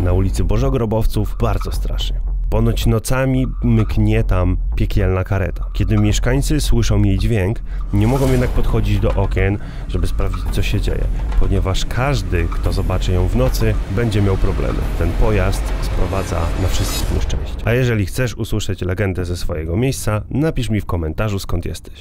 Na ulicy Bożogrobowców, bardzo strasznie. Ponoć nocami mknie tam piekielna kareta. Kiedy mieszkańcy słyszą jej dźwięk, nie mogą jednak podchodzić do okien, żeby sprawdzić, co się dzieje, ponieważ każdy, kto zobaczy ją w nocy, będzie miał problemy. Ten pojazd sprowadza na wszystkich nieszczęście. A jeżeli chcesz usłyszeć legendę ze swojego miejsca, napisz mi w komentarzu skąd jesteś.